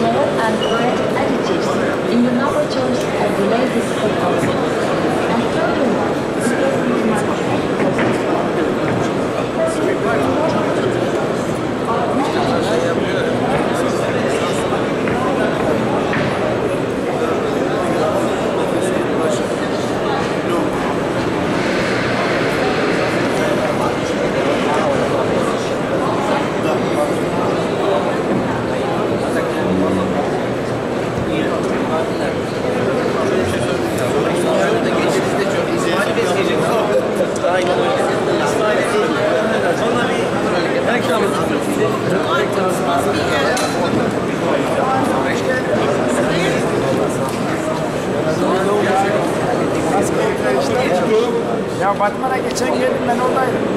Miller and Brett Ya Batman'a geçen geldim ben oradaydım.